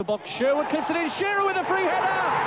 The box, Sherwood clips it in, Shearer with a free header,